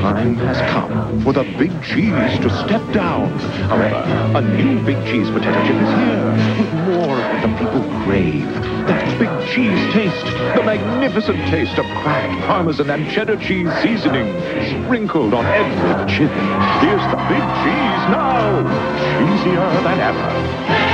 time has come for the big cheese to step down. However, a new big cheese potato chip is here with more of the people crave. That big cheese taste, the magnificent taste of cracked parmesan and cheddar cheese seasoning sprinkled on every chip. Here's the big cheese now, cheesier than ever.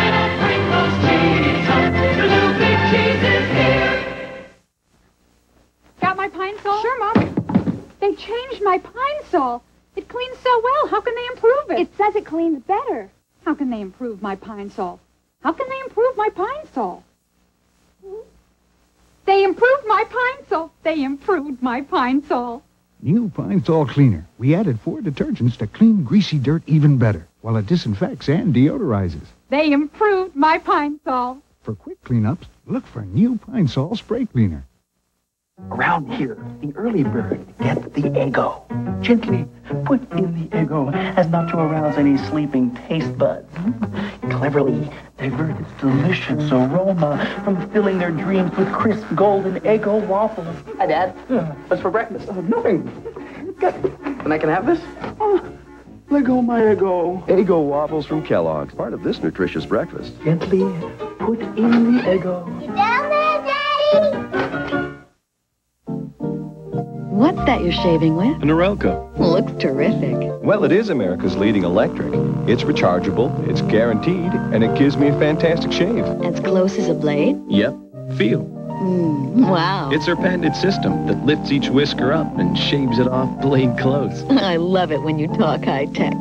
My pine sol. It cleans so well. How can they improve it? It says it cleans better. How can they improve my pine sol? How can they improve my pine sol? They improved my pine sol. They improved my pine sol. New Pine Sol Cleaner. We added four detergents to clean greasy dirt even better, while it disinfects and deodorizes. They improved my pine sol. For quick cleanups, look for New Pine Sol Spray Cleaner. Around here, the early bird gets the Eggo. Gently put in the Eggo as not to arouse any sleeping taste buds. Cleverly divert its delicious aroma from filling their dreams with crisp golden Eggo waffles. Hi, Dad. Uh, What's for breakfast? Oh, nothing. Good. And I can have this? Oh, let go my Eggo. Eggo waffles from Kellogg's, part of this nutritious breakfast. Gently put in the Eggo. That you're shaving with? An Norelco. Looks terrific. Well, it is America's leading electric. It's rechargeable, it's guaranteed, and it gives me a fantastic shave. As close as a blade? Yep. Feel. Mm, wow. It's our patented system that lifts each whisker up and shaves it off blade close. I love it when you talk high tech.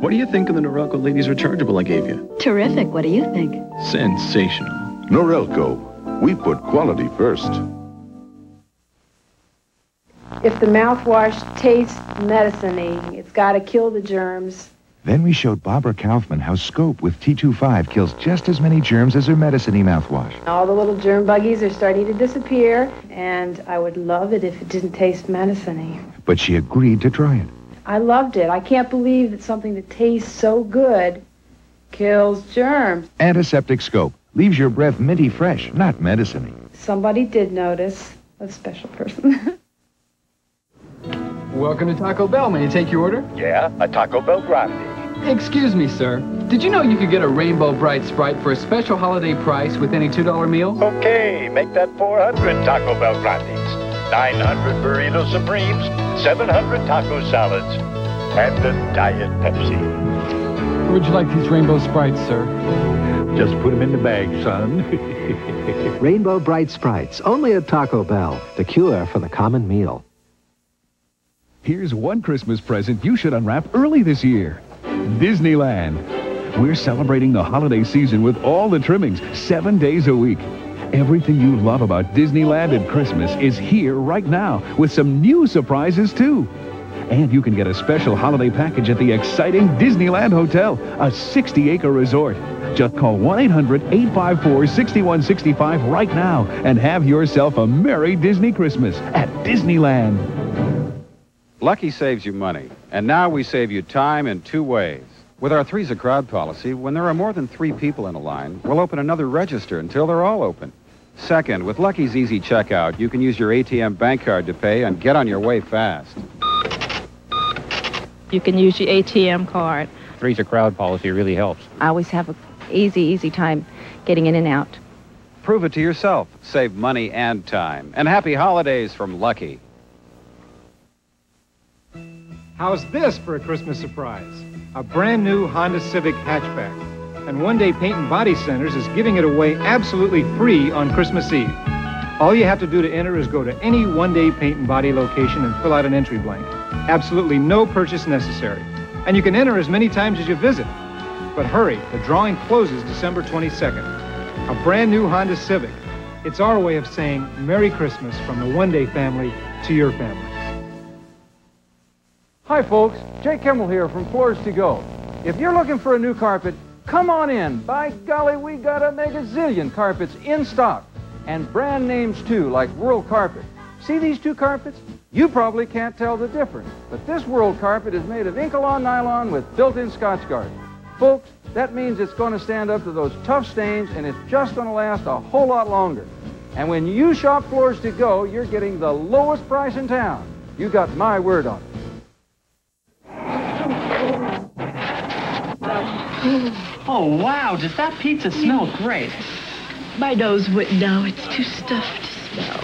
What do you think of the Norelco Ladies Rechargeable I gave you? Terrific. What do you think? Sensational. Norelco. We put quality first. If the mouthwash tastes medicine-y, it's got to kill the germs. Then we showed Barbara Kaufman how Scope with T25 kills just as many germs as her medicine-y mouthwash. All the little germ buggies are starting to disappear, and I would love it if it didn't taste medicine-y. But she agreed to try it. I loved it. I can't believe that something that tastes so good kills germs. Antiseptic Scope leaves your breath minty fresh, not medicine-y. Somebody did notice. A special person. Welcome to Taco Bell. May I take your order? Yeah, a Taco Bell Grande. Excuse me, sir. Did you know you could get a Rainbow Brite Sprite for a special holiday price with any $2 meal? Okay, make that 400 Taco Bell Grandes, 900 Burrito Supremes, 700 taco salads, and a Diet Pepsi. Would you like these Rainbow Sprites, sir? Just put them in the bag, son. Rainbow Brite Sprites, only at Taco Bell, the cure for the common meal. Here's one Christmas present you should unwrap early this year. Disneyland. We're celebrating the holiday season with all the trimmings, seven days a week. Everything you love about Disneyland at Christmas is here right now with some new surprises too. And you can get a special holiday package at the exciting Disneyland Hotel, a 60-acre resort. Just call 1-800-854-6165 right now and have yourself a Merry Disney Christmas at Disneyland. Lucky saves you money, and now we save you time in two ways. With our three's a crowd policy, when there are more than three people in a line, we'll open another register until they're all open. Second, with Lucky's Easy Checkout, you can use your ATM bank card to pay and get on your way fast. You can use your ATM card. Three's a crowd policy really helps. I always have a easy, easy time getting in and out. Prove it to yourself. Save money and time. And happy holidays from Lucky. How's this for a Christmas surprise? A brand new Honda Civic hatchback. And One Day Paint and Body Centers is giving it away absolutely free on Christmas Eve. All you have to do to enter is go to any One Day Paint and Body location and fill out an entry blank. Absolutely no purchase necessary. And you can enter as many times as you visit. But hurry, the drawing closes December 22nd. A brand new Honda Civic. It's our way of saying Merry Christmas from the One Day family to your family. Hi, folks. Jay Kimmel here from Floors to Go. If you're looking for a new carpet, come on in. By golly, we got a mega zillion carpets in stock. And brand names, too, like World Carpet. See these two carpets? You probably can't tell the difference, but this World Carpet is made of Enkalon nylon with built-in Scotchgard. Folks, that means it's going to stand up to those tough stains, and it's just going to last a whole lot longer. And when you shop Floors to Go, you're getting the lowest price in town. You got my word on it. Oh, wow, does that pizza smell great? My nose wouldn't know. It's too stuffed to smell.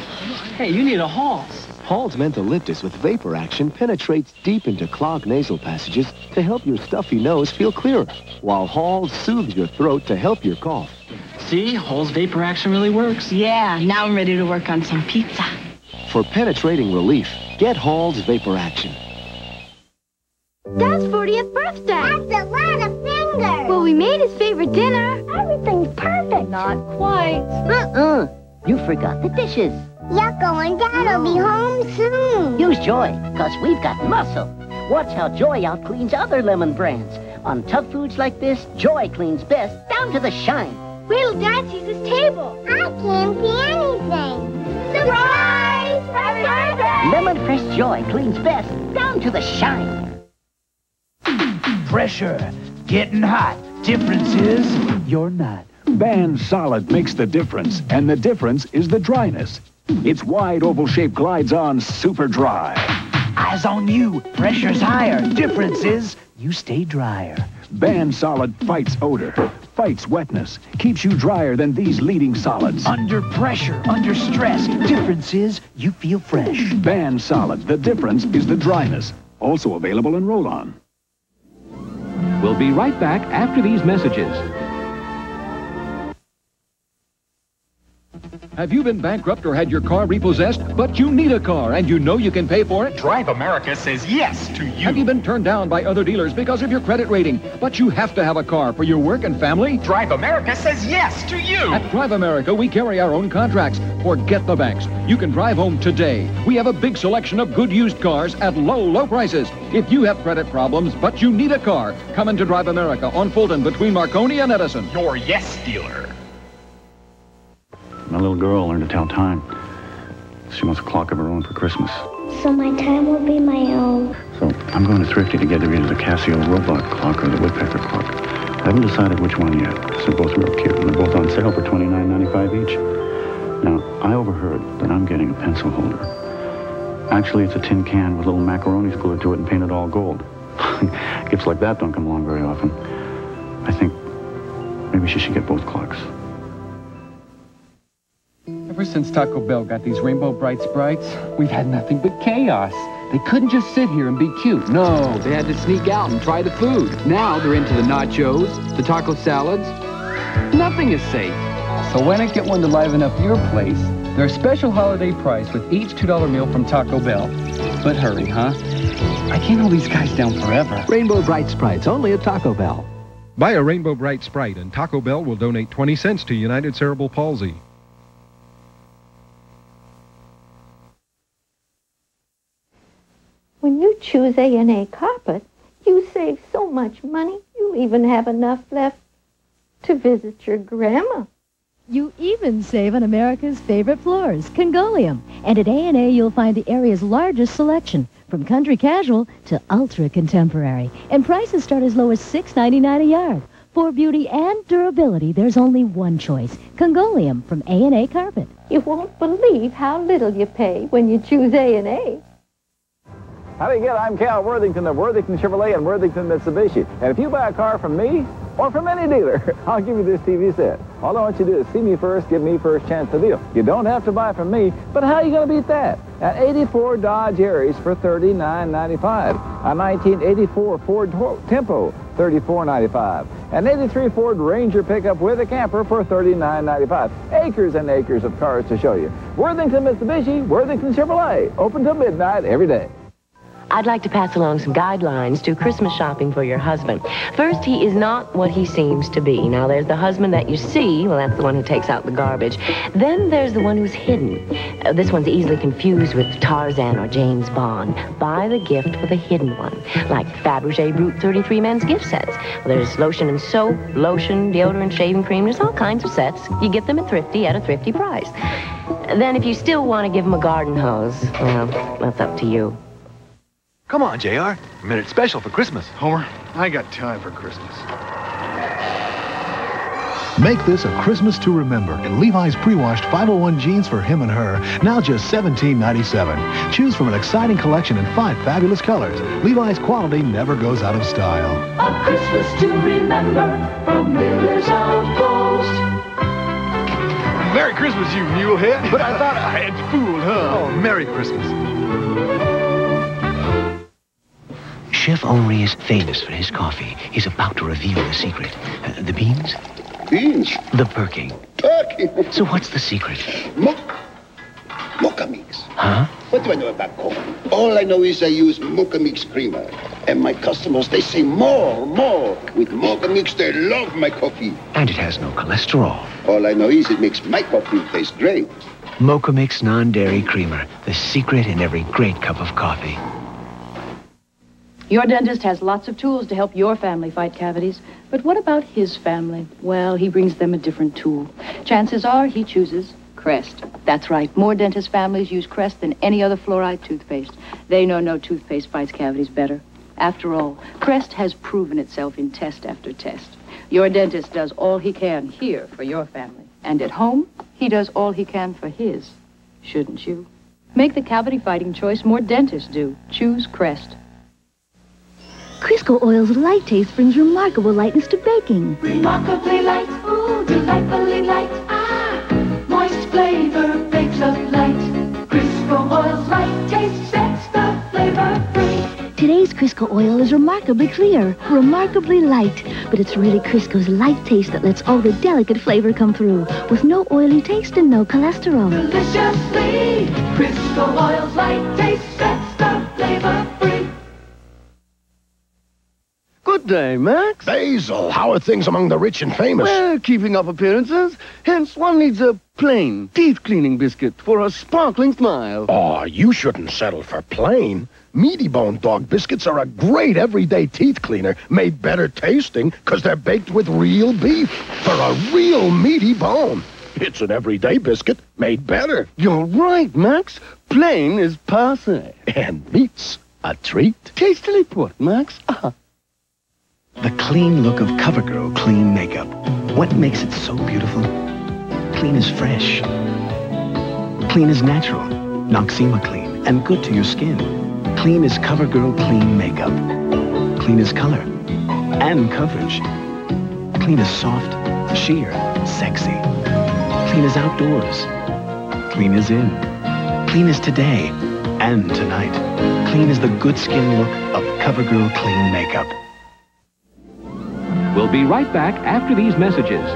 Hey, you need a Halls. Halls Mentholyptus with vapor action penetrates deep into clogged nasal passages to help your stuffy nose feel clearer, while Halls soothes your throat to help your cough. See, Halls Vapor Action really works. Yeah, now I'm ready to work on some pizza. For penetrating relief, get Halls Vapor Action. Dad's 40th birthday. That's a lot of fingers. Well, we made his favorite dinner. Everything's perfect. Not quite. Uh-uh. You forgot the dishes. Yucko and Dad'll be home soon. Use Joy, because we've got muscle. Watch how Joy out cleans other lemon brands. On tough foods like this, Joy cleans best down to the shine. Wait till Dad sees this table. I can't see anything. Surprise! Happy birthday! Lemon Fresh Joy cleans best down to the shine. Pressure. Getting hot. Difference is you're not. Ban Solid makes the difference, and the difference is the dryness. Its wide oval shape glides on super dry. Eyes on you. Pressure's higher. Difference is you stay drier. Ban Solid fights odor, fights wetness, keeps you drier than these leading solids. Under pressure, under stress. Difference is you feel fresh. Ban Solid, the difference is the dryness. Also available in roll-on. We'll be right back after these messages. Have you been bankrupt or had your car repossessed, but you need a car and you know you can pay for it? Drive America says yes to you. Have you been turned down by other dealers because of your credit rating, but you have to have a car for your work and family? Drive America says yes to you. At Drive America, we carry our own contracts. Forget the banks. You can drive home today. We have a big selection of good used cars at low, low prices. If you have credit problems, but you need a car, come into Drive America on Fulton between Marconi and Edison. Your yes dealer. Little girl learned to tell time. She wants a clock of her own for Christmas. So my time will be my own. So I'm going to Thrifty to get her either the Casio robot clock or the woodpecker clock. I haven't decided which one yet. They're both real cute, and they're both on sale for $29.95 each. Now, I overheard that I'm getting a pencil holder. Actually, it's a tin can with little macaronis glued to it and painted all gold. Gifts like that don't come along very often. I think maybe she should get both clocks. Ever since Taco Bell got these Rainbow Brite Sprites, we've had nothing but chaos. They couldn't just sit here and be cute. No, they had to sneak out and try the food. Now they're into the nachos, the taco salads. Nothing is safe. So why not get one to liven up your place? They're a special holiday price with each $2 meal from Taco Bell. But hurry, huh? I can't hold these guys down forever. Rainbow Brite Sprites, only at Taco Bell. Buy a Rainbow Brite Sprite and Taco Bell will donate 20 cents to United Cerebral Palsy. When you choose A&A carpet, you save so much money, you'll even have enough left to visit your grandma. You even save on America's favorite floors, Congoleum. And at A&A, you'll find the area's largest selection, from country casual to ultra contemporary. And prices start as low as $6.99 a yard. For beauty and durability, there's only one choice, Congoleum from A&A Carpet. You won't believe how little you pay when you choose A&A. How do you get? I'm Cal Worthington of Worthington Chevrolet and Worthington Mitsubishi. And if you buy a car from me or from any dealer, I'll give you this TV set. All I want you to do is see me first, give me first chance to deal. You don't have to buy from me, but how are you going to beat that? At 84 Dodge Aries for $39.95. A 1984 Ford Tempo, $34.95. An 83 Ford Ranger pickup with a camper for $39.95. Acres and acres of cars to show you. Worthington Mitsubishi, Worthington Chevrolet, open till midnight every day. I'd like to pass along some guidelines to Christmas shopping for your husband. First, he is not what he seems to be. Now, there's the husband that you see. Well, that's the one who takes out the garbage. Then there's the one who's hidden. Uh, this one's easily confused with Tarzan or James Bond. Buy the gift for the hidden one, like Fabergé Brut 33 men's gift sets. Well, there's lotion and soap, lotion, deodorant, shaving cream. There's all kinds of sets. You get them at Thrifty at a thrifty price. Then, if you still want to give him a garden hose, well, that's up to you. Come on, JR. A minute special for Christmas. Homer, I got time for Christmas. Make this a Christmas to remember in Levi's pre-washed 501 jeans for him and her, now just $17.97. Choose from an exciting collection in five fabulous colors. Levi's quality never goes out of style. A Christmas to remember from Miller's Outpost. Merry Christmas, you mulehead. But I thought I had fooled, huh? Oh, Merry Christmas. Chef Henri is famous for his coffee. He's about to reveal the secret. Uh, the beans? Beans? The perking. Perking? So what's the secret? Mocha. Mocha mix. Huh? What do I know about coffee? All I know is I use Mocha Mix creamer. And my customers, they say more, more. With Mocha Mix, they love my coffee. And it has no cholesterol. All I know is it makes my coffee taste great. Mocha Mix non-dairy creamer. The secret in every great cup of coffee. Your dentist has lots of tools to help your family fight cavities. But what about his family? Well, he brings them a different tool. Chances are he chooses Crest. That's right. More dentist families use Crest than any other fluoride toothpaste. They know no toothpaste fights cavities better. After all, Crest has proven itself in test after test. Your dentist does all he can here for your family. And at home, he does all he can for his. Shouldn't you? Make the cavity fighting choice more dentists do. Choose Crest. Crisco Oil's light taste brings remarkable lightness to baking. Remarkably light, ooh, delightfully light. Ah, moist flavor bakes up light. Crisco Oil's light taste sets the flavor free. Today's Crisco Oil is remarkably clear, remarkably light, but it's really Crisco's light taste that lets all the delicate flavor come through, with no oily taste and no cholesterol. Deliciously, Crisco Oil's light Good day, Max. Basil, how are things among the rich and famous? Well, keeping up appearances. Hence, one needs a plain teeth-cleaning biscuit for a sparkling smile. Oh, you shouldn't settle for plain. Meaty Bone Dog biscuits are a great everyday teeth cleaner, made better tasting because they're baked with real beef for a real meaty bone. It's an everyday biscuit made better. You're right, Max. Plain is passe. And meat's a treat. Tastily put, Max. Ah. The clean look of CoverGirl Clean Makeup. What makes it so beautiful? Clean is fresh. Clean is natural. Noxzema clean and good to your skin. Clean is CoverGirl Clean Makeup. Clean is color and coverage. Clean is soft, sheer, sexy. Clean is outdoors. Clean is in. Clean is today and tonight. Clean is the good skin look of CoverGirl Clean Makeup. Be right back after these messages.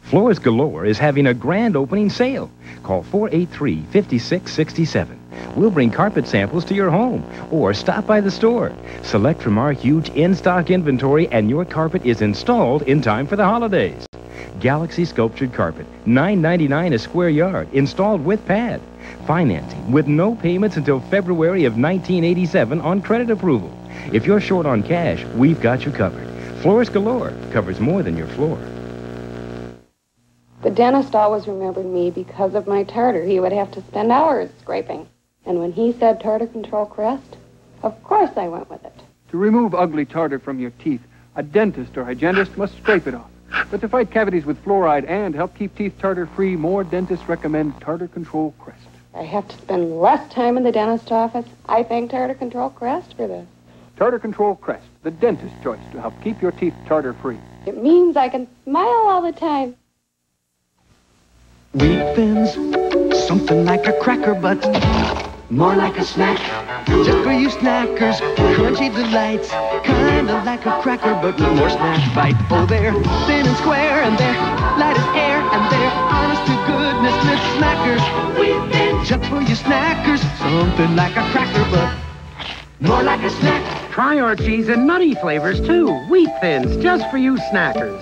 Floors Galore is having a grand opening sale. Call 483-5667. We'll bring carpet samples to your home or stop by the store. Select from our huge in-stock inventory and your carpet is installed in time for the holidays. Galaxy sculptured carpet, $9.99 a square yard, installed with pad. Financing with no payments until February of 1987 on credit approval. If you're short on cash, we've got you covered. Floors Galore covers more than your floor. The dentist always remembered me because of my tartar. He would have to spend hours scraping. And when he said tartar control crest, of course I went with it. To remove ugly tartar from your teeth, a dentist or hygienist must scrape it off. But to fight cavities with fluoride and help keep teeth tartar-free, more dentists recommend Tartar Control Crest. I have to spend less time in the dentist office. I thank Tartar Control Crest for this. Tartar Control Crest, the dentist's choice to help keep your teeth tartar-free. It means I can smile all the time. Wheat thins, something like a cracker, but more like a snack. Just for you snackers, crunchy delights, kinda like a cracker, but with more snack bite. Oh, they're thin and square, and they're light as air, and they're honest to goodness, Miss Snackers. Wheat thins, just for you snackers, something like a cracker, but more like a snack. Try our cheese and nutty flavors too. Wheat thins, just for you snackers.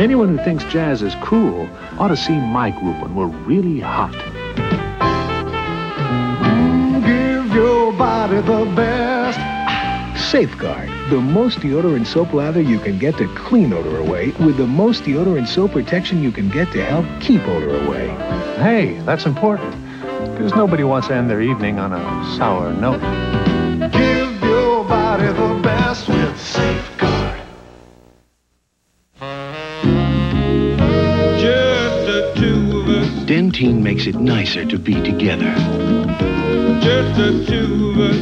Anyone who thinks jazz is cool ought to see my group when we're really hot. Give your body the best. Safeguard, the most deodorant soap lather you can get to clean odor away with the most deodorant soap protection you can get to help keep odor away. Hey, that's important. Because nobody wants to end their evening on a sour note. Give body the best with Safeguard. Just the two of us, Dentyne makes it nicer to be together. just the two of us,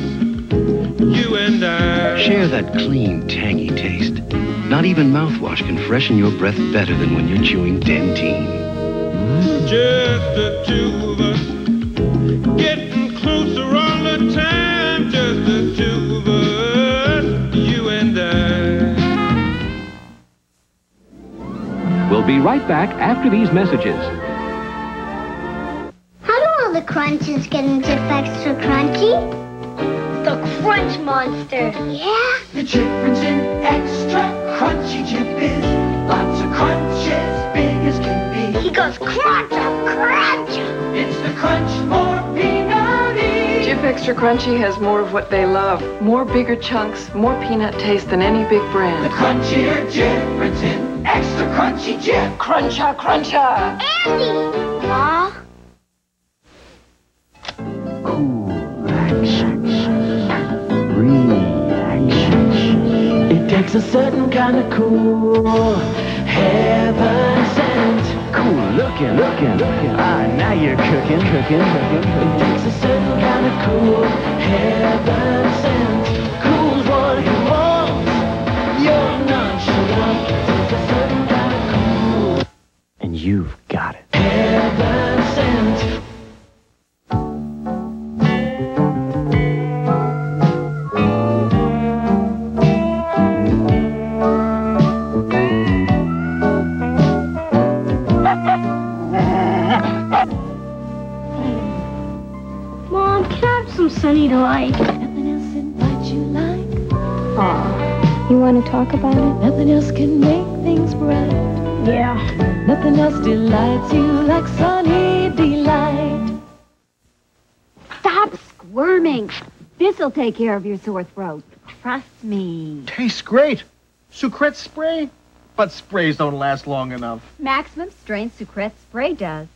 you and I. Share that clean, tangy taste. Not even mouthwash can freshen your breath better than when you're chewing Dentyne. Just the two of us, getting closer all the time. Just the two of us, you and I. We'll be right back after these messages. How do all the crunches get into extra crunchy? The crunch monster. Yeah? The difference in extra crunchy chip is lots of crunches, big as can be. He goes crunch, crunch. It's the crunch more peanutty. Jif Extra Crunchy has more of what they love. More bigger chunks, more peanut taste than any big brand. The crunchier difference in extra crunchy chip. Cruncha, cruncha. Andy. Aw. It takes a certain kind of cool, heaven sent. Cool looking, looking, looking. Ah, now you're cooking, cooking, cooking. It takes a certain kind of cool, heaven sent. Cool's what you want. You're nonchalant. It takes a certain kind of cool, And you've Sunny Delight? Nothing else in what you like. Aw. You want to talk about it? Nothing else can make things bright. Yeah. Nothing else delights you like sunny delight. Stop squirming. This'll take care of your sore throat. Trust me. Tastes great. Sucrets spray? But sprays don't last long enough. Maximum strength Sucrets spray does.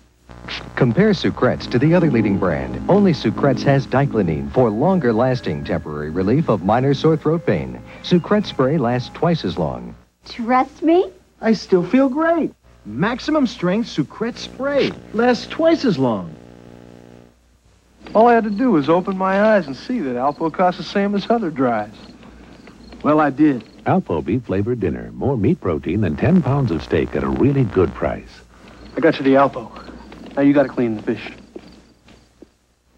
Compare Sucrets to the other leading brand. Only Sucrets has dyclonine for longer lasting temporary relief of minor sore throat pain. Sucrets spray lasts twice as long. Trust me? I still feel great. Maximum strength Sucrets spray. Lasts twice as long. All I had to do was open my eyes and see that Alpo costs the same as other dries. Well, I did. Alpo beef flavored dinner. More meat protein than 10 pounds of steak at a really good price. I got you the Alpo. Now you gotta clean the fish.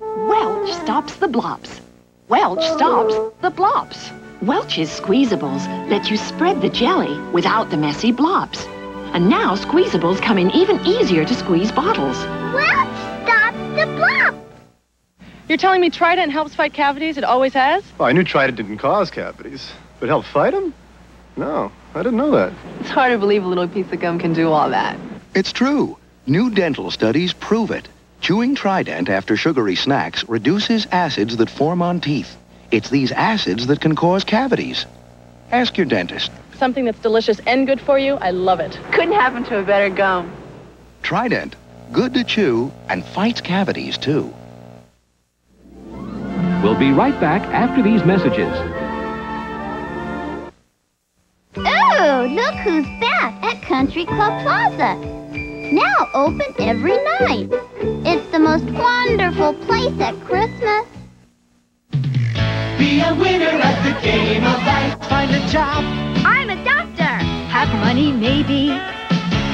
Welch stops the blobs. Welch stops the blobs. Welch's Squeezables let you spread the jelly without the messy blobs. And now Squeezables come in even easier to squeeze bottles. Welch stops the blob. You're telling me Trident helps fight cavities? It always has? Well, I knew Trident didn't cause cavities, but help fight them? No, I didn't know that. It's hard to believe a little piece of gum can do all that. It's true. New dental studies prove it. Chewing Trident after sugary snacks reduces acids that form on teeth. It's these acids that can cause cavities. Ask your dentist. Something that's delicious and good for you, I love it. Couldn't happen to a better gum. Trident, good to chew and fights cavities too. We'll be right back after these messages. Oh, look who's back at Country Club Plaza. Now open every night. It's the most wonderful place at Christmas. Be a winner at the game of life. Find a job. I'm a doctor. Have money, maybe.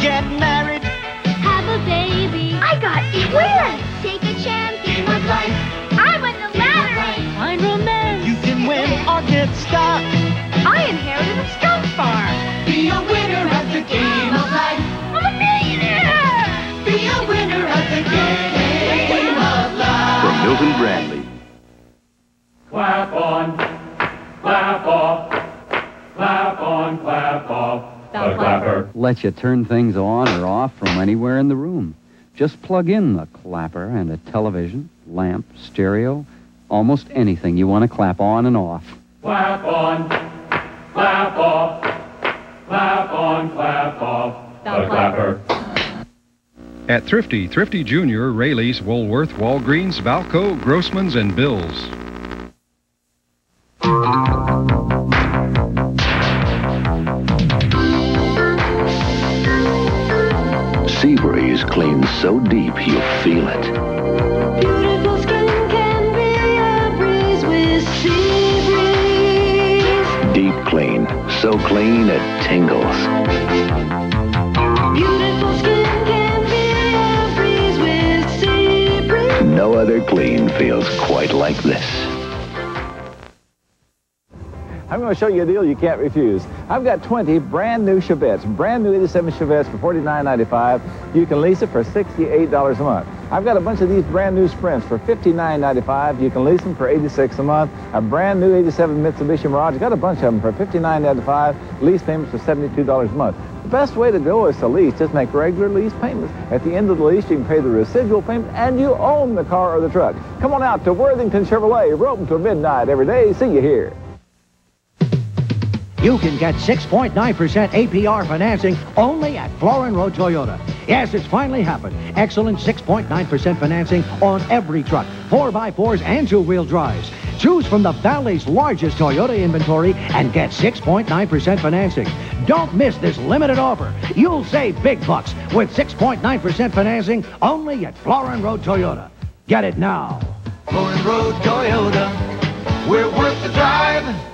Get married. Have a baby. I got twins. Take a chance. Game of life. I win the lottery. Find romance. You can win or get stuck. I inherited a skunk farm. Be a winner at the game of life. Milton Bradley. Clap on, clap off, clap on, clap off. The clapper. Let you turn things on or off from anywhere in the room. Just plug in the clapper and a television, lamp, stereo, almost anything you want to clap on and off. Clap on, clap off, clap on, clap off. The clapper at Thrifty, Thrifty Jr., Raley's, Woolworth, Walgreens, Valco, Grossman's, and Bill's. Sea Breeze cleans so deep you feel it. Beautiful skin can be a breeze with Sea Breeze. Deep clean, so clean it tingles. Other clean feels quite like this. Going to show you a deal you can't refuse. I've got 20 brand new Chevettes, brand new 87 Chevettes for $49.95. You can lease it for $68 a month. I've got a bunch of these brand new Sprints for $59.95. You can lease them for 86 a month. A brand new 87 Mitsubishi Mirage, got a bunch of them for $59.95. Lease payments for $72 a month. The best way to go is to lease. Just make regular lease payments. At the end of the lease, you can pay the residual payment, and you own the car or the truck. Come on out to Worthington Chevrolet. Open till midnight every day. See you here. You can get 6.9% APR financing only at Florin Road Toyota. Yes, it's finally happened. Excellent 6.9% financing on every truck, 4x4s and two-wheel drives. Choose from the Valley's largest Toyota inventory and get 6.9% financing. Don't miss this limited offer. You'll save big bucks with 6.9% financing only at Florin Road Toyota. Get it now. Florin Road Toyota. We're worth the drive.